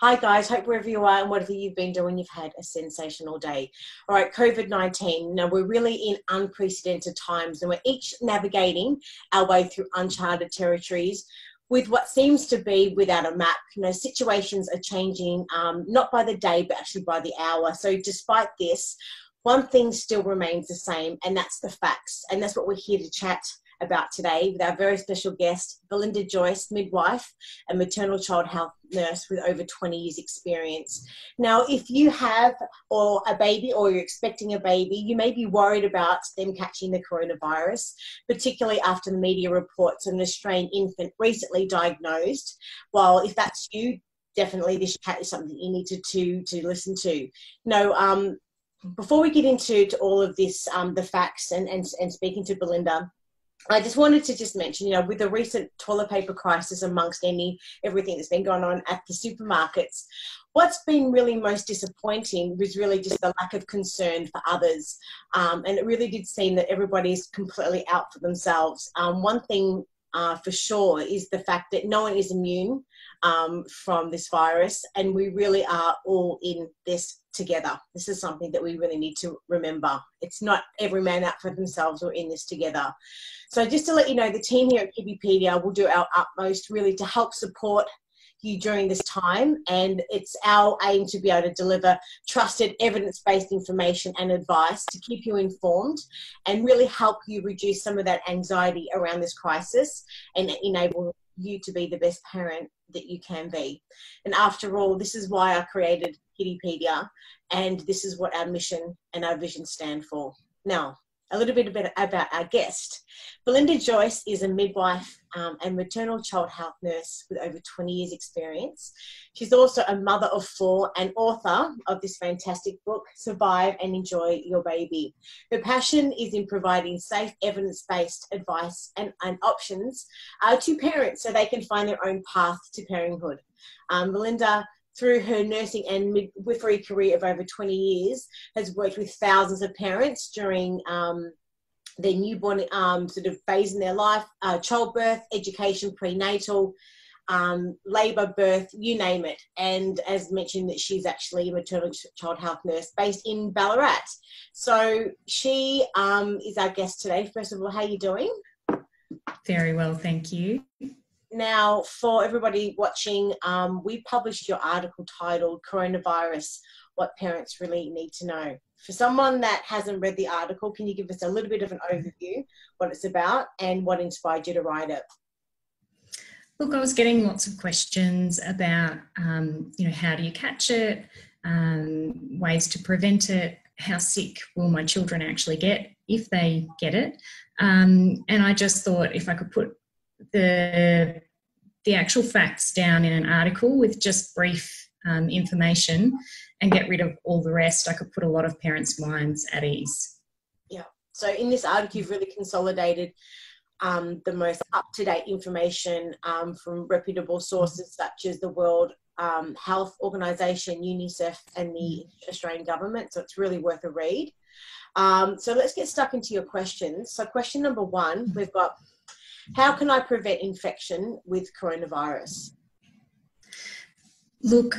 Hi, guys. Hope wherever you are and whatever you've been doing, you've had a sensational day. All right, COVID 19. Now, we're really in unprecedented times and we're each navigating our way through uncharted territories with what seems to be without a map. You know, situations are changing um, not by the day, but actually by the hour. So, despite this, one thing still remains the same, and that's the facts. And that's what we're here to chat about today with our very special guest, Belinda Joyce, midwife and maternal child health nurse with over 20 years experience. Now, if you have or a baby or you're expecting a baby, you may be worried about them catching the coronavirus, particularly after the media reports of an Australian infant recently diagnosed. Well, if that's you, definitely this chat is something you need to, to, to listen to. No, um, before we get into all of this, um, the facts and, and, and speaking to Belinda, I just wanted to just mention, you know, with the recent toilet paper crisis amongst any everything that's been going on at the supermarkets, what's been really most disappointing was really just the lack of concern for others, um, and it really did seem that everybody's completely out for themselves. Um, one thing uh, for sure is the fact that no one is immune um, from this virus, and we really are all in this together. This is something that we really need to remember. It's not every man out for themselves, we're in this together. So, just to let you know, the team here at Kiddipedia will do our utmost really to help support you during this time. And it's our aim to be able to deliver trusted, evidence based information and advice to keep you informed and really help you reduce some of that anxiety around this crisis and enable you to be the best parent that you can be. And after all, this is why I created Kiddipedia, and this is what our mission and our vision stand for. Now, a little bit about our guest. Belinda Joyce is a midwife um, and maternal child health nurse with over 20 years' experience. She's also a mother of four and author of this fantastic book, Survive and Enjoy Your Baby. Her passion is in providing safe, evidence based advice and, and options uh, to parents so they can find their own path to parenthood. Um, Belinda through her nursing and midwifery career of over 20 years, has worked with thousands of parents during um, their newborn um, sort of phase in their life, uh, childbirth, education, prenatal, um, labour, birth, you name it. And as mentioned, that she's actually a maternal child health nurse based in Ballarat. So she um, is our guest today. First of all, how are you doing? Very well, thank you. Now, for everybody watching, um, we published your article titled Coronavirus What Parents Really Need to Know. For someone that hasn't read the article, can you give us a little bit of an overview, what it's about, and what inspired you to write it? Look, I was getting lots of questions about, um, you know, how do you catch it, um, ways to prevent it, how sick will my children actually get if they get it. Um, and I just thought if I could put the the actual facts down in an article with just brief um, information and get rid of all the rest, I could put a lot of parents' minds at ease. Yeah. So in this article, you've really consolidated um, the most up-to-date information um, from reputable sources such as the World um, Health Organization, UNICEF, and the Australian government. So it's really worth a read. Um, so let's get stuck into your questions. So question number one, we've got how can I prevent infection with coronavirus? Look,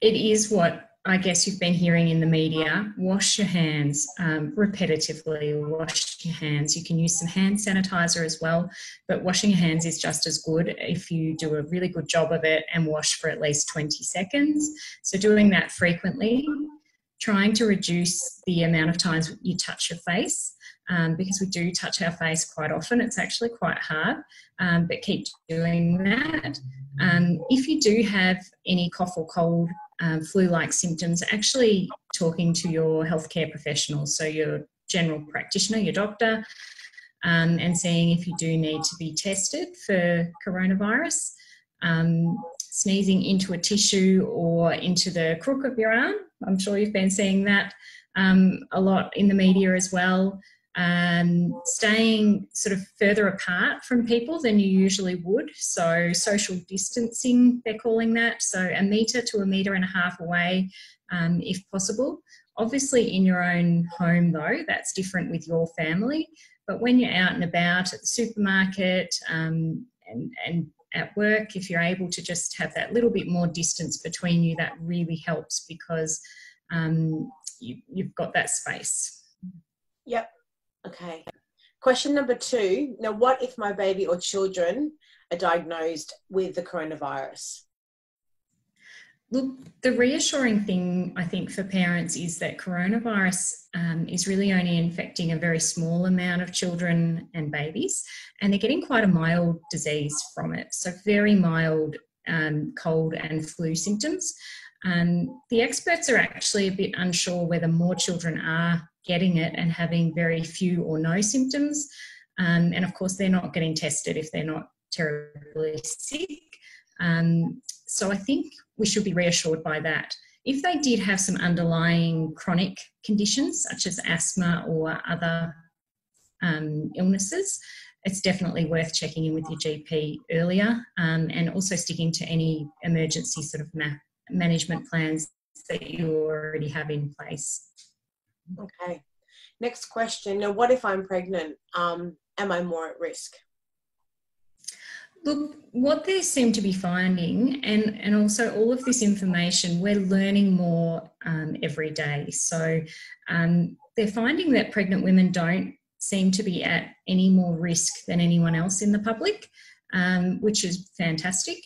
it is what I guess you've been hearing in the media. Wash your hands um, repetitively. Wash your hands. You can use some hand sanitizer as well, but washing your hands is just as good if you do a really good job of it and wash for at least 20 seconds. So, doing that frequently, trying to reduce the amount of times you touch your face um, because we do touch our face quite often. It's actually quite hard, um, but keep doing that. Um, if you do have any cough or cold, um, flu like symptoms, actually talking to your healthcare professionals, so your general practitioner, your doctor, um, and seeing if you do need to be tested for coronavirus. Um, sneezing into a tissue or into the crook of your arm. I'm sure you've been seeing that um, a lot in the media as well um, staying sort of further apart from people than you usually would. So, social distancing, they're calling that. So, a metre to a metre and a half away um, if possible. Obviously, in your own home, though, that's different with your family. But when you're out and about at the supermarket um, and, and at work, if you're able to just have that little bit more distance between you, that really helps because um, you, you've got that space. Yep. Okay. Question number two. Now, what if my baby or children are diagnosed with the coronavirus? Look, the reassuring thing I think for parents is that coronavirus um, is really only infecting a very small amount of children and babies, and they're getting quite a mild disease from it. So, very mild um, cold and flu symptoms. Um, the experts are actually a bit unsure whether more children are getting it and having very few or no symptoms. Um, and of course, they're not getting tested if they're not terribly sick. Um, so I think we should be reassured by that. If they did have some underlying chronic conditions, such as asthma or other um, illnesses, it's definitely worth checking in with your GP earlier um, and also sticking to any emergency sort of ma- management plans that you already have in place. Okay. Next question. Now, what if I'm pregnant? Um, am I more at risk? Look, what they seem to be finding, and, and also all of this information, we're learning more um, every day. So um, they're finding that pregnant women don't seem to be at any more risk than anyone else in the public, um, which is fantastic.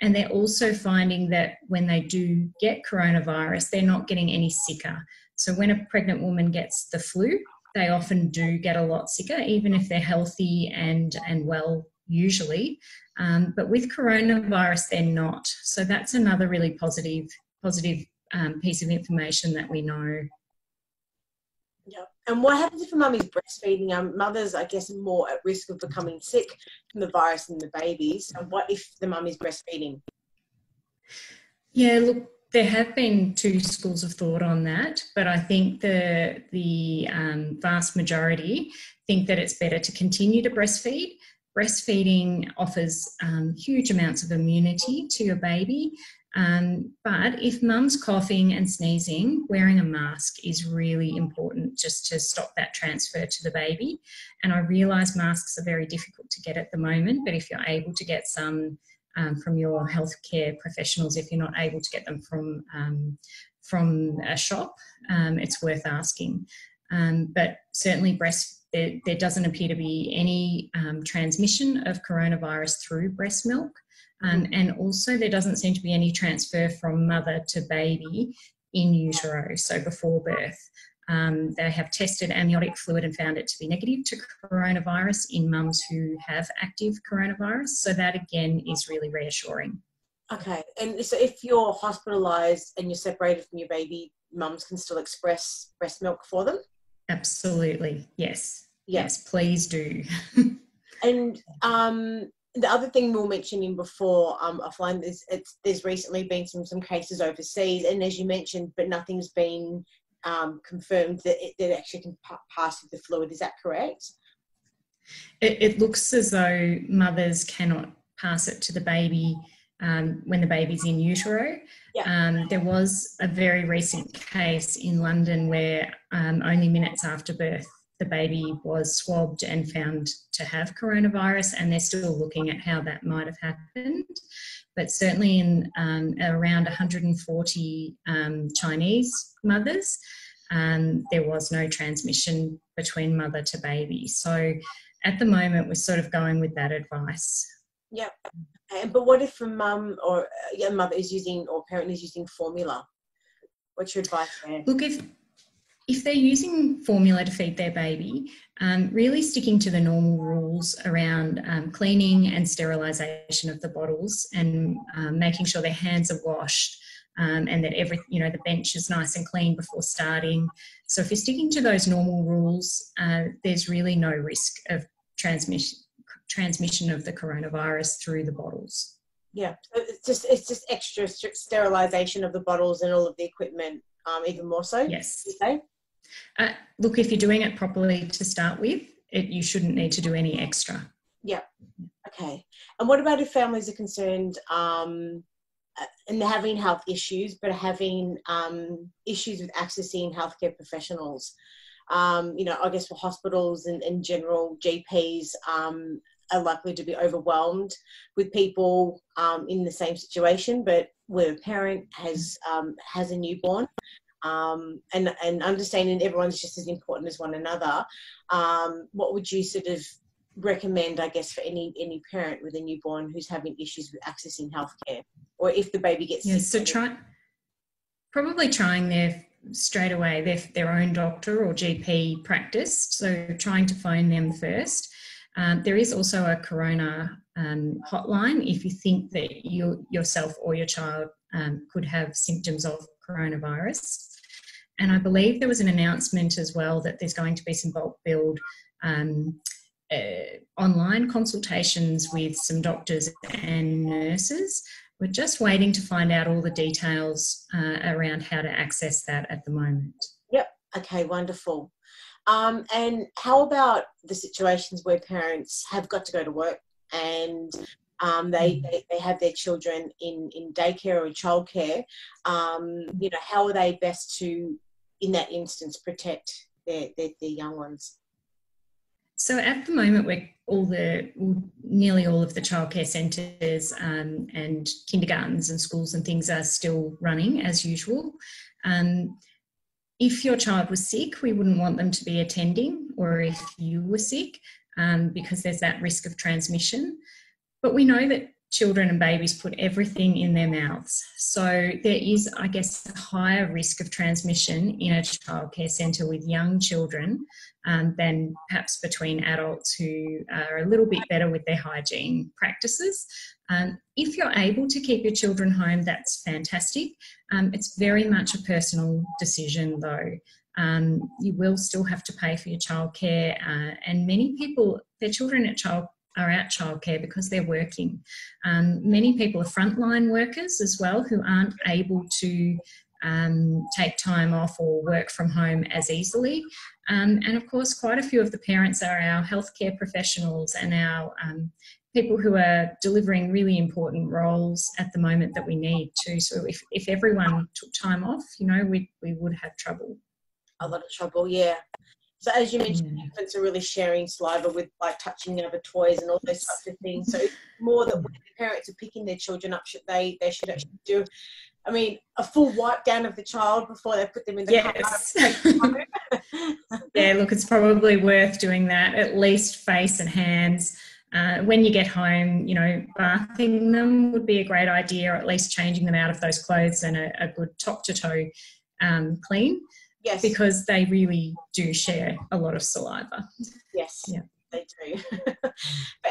And they're also finding that when they do get coronavirus, they're not getting any sicker. So when a pregnant woman gets the flu, they often do get a lot sicker, even if they're healthy and, and well usually. Um, but with coronavirus, they're not. So that's another really positive, positive um, piece of information that we know. And what happens if a mum is breastfeeding? Um, mothers, I guess, are more at risk of becoming sick from the virus than the babies. And what if the mum is breastfeeding? Yeah, look, there have been two schools of thought on that, but I think the the um, vast majority think that it's better to continue to breastfeed breastfeeding offers um, huge amounts of immunity to your baby. Um, but if mum's coughing and sneezing, wearing a mask is really important just to stop that transfer to the baby. And I realise masks are very difficult to get at the moment, but if you're able to get some um, from your healthcare professionals, if you're not able to get them from um, from a shop, um, it's worth asking. Um, but certainly breast there, there doesn't appear to be any um, transmission of coronavirus through breast milk. Um, and also, there doesn't seem to be any transfer from mother to baby in utero, so before birth. Um, they have tested amniotic fluid and found it to be negative to coronavirus in mums who have active coronavirus. So, that again is really reassuring. Okay, and so if you're hospitalised and you're separated from your baby, mums can still express breast milk for them? Absolutely, yes. Yeah. Yes, please do. and um, the other thing we were mentioning before, um, I find there's, it's, there's recently been some, some cases overseas, and as you mentioned, but nothing's been um, confirmed that it, that it actually can pass through the fluid. Is that correct? It, it, looks as though mothers cannot pass it to the baby um, when the baby's in utero. Yeah. Um, there was a very recent case in London where um, only minutes after birth the baby was swabbed and found to have coronavirus, and they're still looking at how that might have happened. But certainly, in um, around 140 um, Chinese mothers, um, there was no transmission between mother to baby. So, at the moment, we're sort of going with that advice. Yep. but what if a mum or a mother is using or parent is using formula? What's your advice there? Look, if if they're using formula to feed their baby, um, really sticking to the normal rules around um, cleaning and sterilisation of the bottles and um, making sure their hands are washed um, and that every you know the bench is nice and clean before starting. So if you're sticking to those normal rules, uh, there's really no risk of transmission transmission of the coronavirus through the bottles. Yeah, it's just it's just extra sterilisation of the bottles and all of the equipment, um, even more so. Yes. You say? Uh, look, if you're doing it properly to start with, it, you shouldn't need to do any extra. Yeah. Okay. And what about if families are concerned um, uh, and having health issues, but having um, issues with accessing healthcare professionals? Um, you know, I guess for hospitals and, general GPs, um, are likely to be overwhelmed with people um, in the same situation, but where a parent has um, has a newborn, um, and and understanding everyone's just as important as one another. Um, what would you sort of recommend, I guess, for any any parent with a newborn who's having issues with accessing healthcare, or if the baby gets yeah, so try probably trying their straight away their, their own doctor or GP practice. So trying to phone them first. Um, there is also a corona um, hotline if you think that you yourself or your child um, could have symptoms of coronavirus. And I believe there was an announcement as well that there's going to be some bulk billed um, uh, online consultations with some doctors and nurses. We're just waiting to find out all the details uh, around how to access that at the moment. Yep. Okay, wonderful. Um, and how about the situations where parents have got to go to work and um, they, mm. they, they have their children in in daycare or in childcare? Um, you know, how are they best to, in that instance, protect their their, their young ones? So at the moment, we're all the nearly all of the childcare centres um, and kindergartens and schools and things are still running as usual. Um, if your child was sick, we wouldn't want them to be attending, or if you were sick, um, because there's that risk of transmission. But we know that children and babies put everything in their mouths. So there is, I guess, a higher risk of transmission in a childcare centre with young children um, than perhaps between adults who are a little bit better with their hygiene practices. Um, if you're able to keep your children home, that's fantastic. Um, it's very much a personal decision, though. Um, you will still have to pay for your childcare, uh, and many people, their children at child are at childcare because they're working. Um, many people are frontline workers as well who aren't able to um, take time off or work from home as easily. Um, and of course, quite a few of the parents are our healthcare professionals and our um, people who are delivering really important roles at the moment that we need too. So if, if everyone took time off, you know, we, we would have trouble. A lot of trouble, yeah. So as you mentioned, mm. infants are really sharing saliva with like touching other toys and all those types of things. So more that when the parents are picking their children up, should they they should actually do I mean, a full wipe down of the child before they put them in the yes. yeah, look, it's probably worth doing that. At least face and hands. Uh, when you get home, you know, bathing them would be a great idea, or at least changing them out of those clothes and a, a good top to toe um, clean. Yes. Because they really do share a lot of saliva. Yes. Yeah they do. but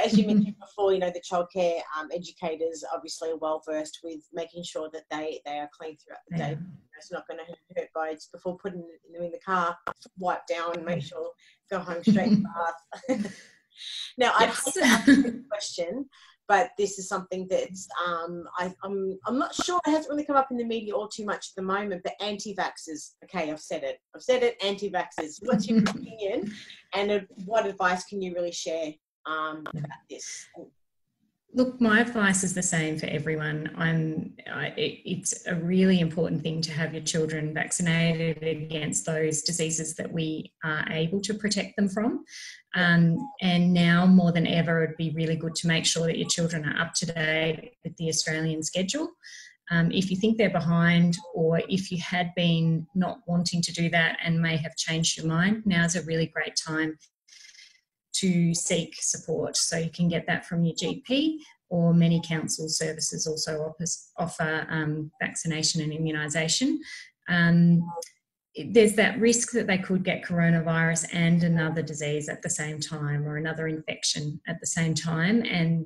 as you mentioned before, you know, the childcare um, educators obviously are well versed with making sure that they, they are clean throughout the day. It's not going to hurt by just before putting them in the car, wipe down make sure go home straight to bath. now, yes. I'd to ask a question but this is something that's um, I, am I'm, I'm not sure it hasn't really come up in the media all too much at the moment. But anti-vaxxers, okay, I've said it. I've said it. Anti-vaxxers. What's your opinion, and what advice can you really share um, about this? Look, my advice is the same for everyone. I'm. I, it, it's a really important thing to have your children vaccinated against those diseases that we are able to protect them from. Um, and now more than ever, it'd be really good to make sure that your children are up to date with the Australian schedule. Um, if you think they're behind, or if you had been not wanting to do that and may have changed your mind, now's a really great time to seek support. So you can get that from your GP, or many council services also offer um, vaccination and immunisation. Um, there's that risk that they could get coronavirus and another disease at the same time or another infection at the same time and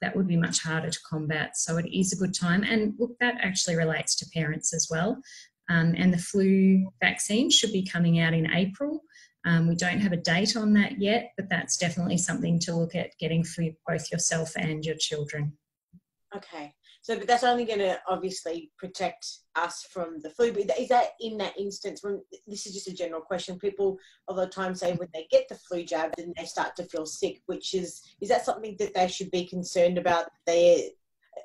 that would be much harder to combat so it is a good time and look that actually relates to parents as well um, and the flu vaccine should be coming out in april um, we don't have a date on that yet but that's definitely something to look at getting for both yourself and your children okay so, but that's only going to obviously protect us from the flu. But is that in that instance when this is just a general question? People a lot of times say when they get the flu jab, then they start to feel sick. Which is is that something that they should be concerned about? They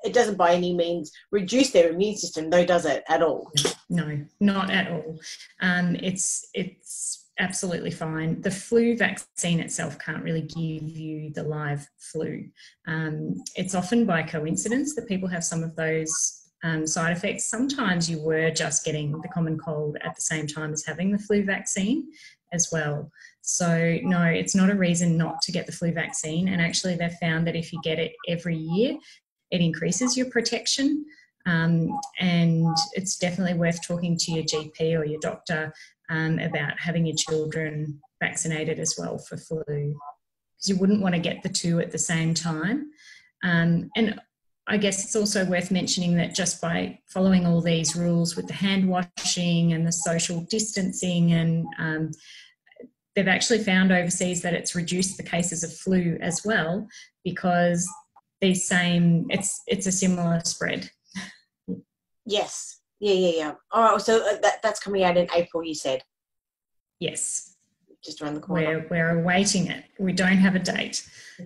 it doesn't by any means reduce their immune system, though, does it at all? No, not at all. Um, it's it's absolutely fine. The flu vaccine itself can't really give you the live flu. Um, it's often by coincidence that people have some of those um, side effects. Sometimes you were just getting the common cold at the same time as having the flu vaccine as well. So, no, it's not a reason not to get the flu vaccine. And actually, they've found that if you get it every year, it increases your protection. Um, and it's definitely worth talking to your GP or your doctor um, about having your children vaccinated as well for flu because you wouldn't want to get the two at the same time. Um, and I guess it's also worth mentioning that just by following all these rules with the hand washing and the social distancing, and um, they've actually found overseas that it's reduced the cases of flu as well because these same it's it's a similar spread. Yes. Yeah, yeah, yeah. All right. So uh, that, that's coming out in April, you said? Yes. Just around the corner. We're, we're awaiting it. We don't have a date.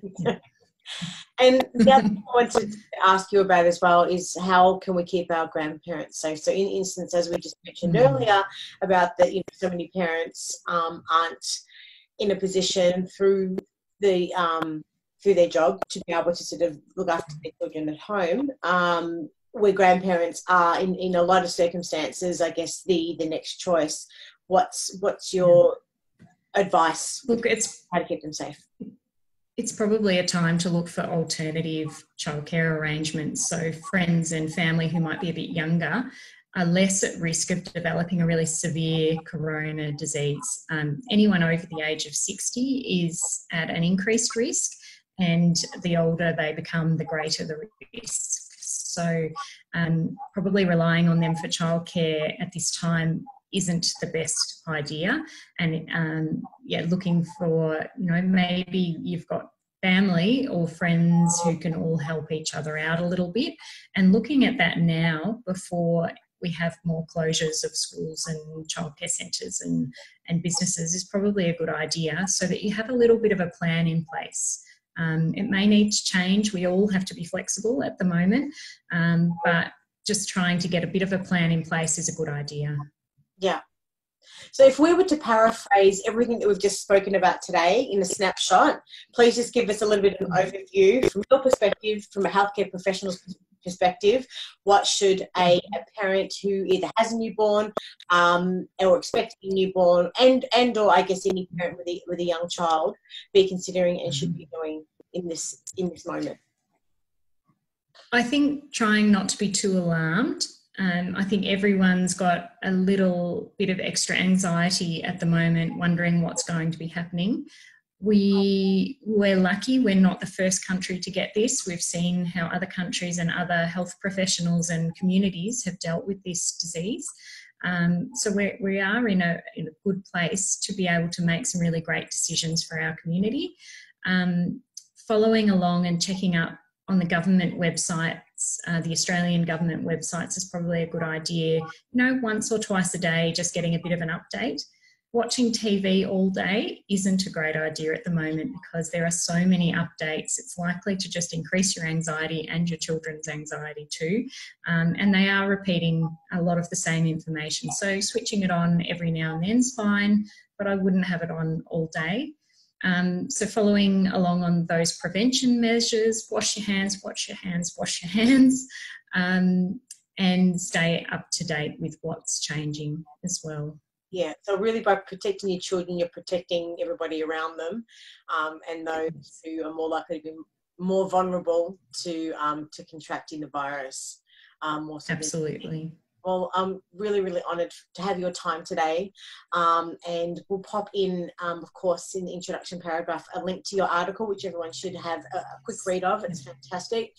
and the other thing I wanted to ask you about as well is how can we keep our grandparents safe? So, in instance, as we just mentioned mm. earlier, about that, you know, so many parents um, aren't in a position through the um, through their job to be able to sort of look after their children at home. Um, where grandparents are in, in a lot of circumstances, I guess the the next choice. What's what's your advice? Look, it's how to keep them safe. It's probably a time to look for alternative childcare arrangements. So friends and family who might be a bit younger are less at risk of developing a really severe corona disease. Um, anyone over the age of 60 is at an increased risk, and the older they become, the greater the risk. So, um, probably relying on them for childcare at this time isn't the best idea. And um, yeah, looking for, you know, maybe you've got family or friends who can all help each other out a little bit. And looking at that now before we have more closures of schools and childcare centres and, and businesses is probably a good idea so that you have a little bit of a plan in place. Um, it may need to change. We all have to be flexible at the moment, um, but just trying to get a bit of a plan in place is a good idea. Yeah. So, if we were to paraphrase everything that we've just spoken about today in a snapshot, please just give us a little bit of an overview from your perspective, from a healthcare professional's perspective. What should a, a parent who either has a newborn um, or expecting a newborn, and and or I guess any parent with a, with a young child, be considering and should be doing in this in this moment? I think trying not to be too alarmed. Um, I think everyone's got a little bit of extra anxiety at the moment, wondering what's going to be happening. We we're lucky we're not the first country to get this. We've seen how other countries and other health professionals and communities have dealt with this disease. Um, so we're, we are in a, in a good place to be able to make some really great decisions for our community. Um, following along and checking up on the government websites, uh, the Australian government websites is probably a good idea. You know, once or twice a day, just getting a bit of an update. Watching TV all day isn't a great idea at the moment because there are so many updates. It's likely to just increase your anxiety and your children's anxiety too. Um, and they are repeating a lot of the same information. So switching it on every now and then is fine, but I wouldn't have it on all day. Um, so following along on those prevention measures, wash your hands, wash your hands, wash your hands, um, and stay up to date with what's changing as well. Yeah, so really by protecting your children, you're protecting everybody around them, um, and those who are more likely to be more vulnerable to um, to contracting the virus. Um, more Absolutely. Well, I'm really, really honoured to have your time today. Um, and we'll pop in, um, of course, in the introduction paragraph, a link to your article, which everyone should have a, a quick read of. It's fantastic.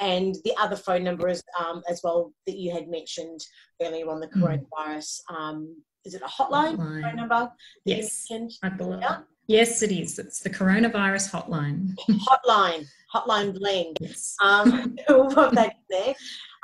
And the other phone numbers um, as well that you had mentioned earlier on the hmm. coronavirus. Is it a hotline, hotline. number? Yes, I believe. Yeah? Yes, it is. It's the coronavirus hotline. hotline, hotline bling. Yes. Um, we'll put that in there.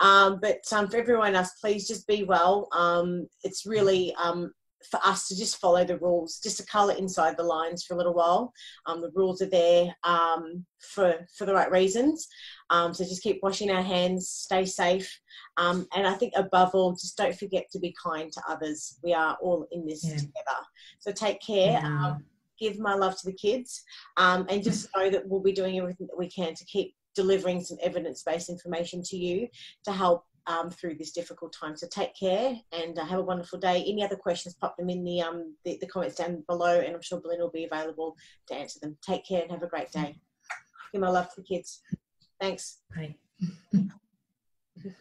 Um, but um, for everyone else, please just be well. Um, it's really um, for us to just follow the rules, just to colour inside the lines for a little while. Um, the rules are there um, for for the right reasons. Um, so just keep washing our hands, stay safe, um, and I think above all, just don't forget to be kind to others. We are all in this yeah. together. So take care. Yeah. Um, give my love to the kids, um, and just know that we'll be doing everything that we can to keep delivering some evidence-based information to you to help um, through this difficult time. So take care and uh, have a wonderful day. Any other questions, pop them in the, um, the, the comments down below, and I'm sure Belinda will be available to answer them. Take care and have a great day. Give my love to the kids. Thanks. Bye.